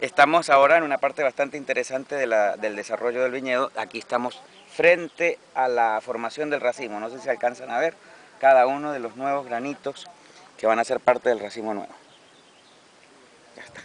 Estamos ahora en una parte bastante interesante del desarrollo del viñedo. Aquí estamos frente a la formación del racimo. No sé si alcanzan a ver cada uno de los nuevos granitos que van a ser parte del racimo nuevo. Ya está.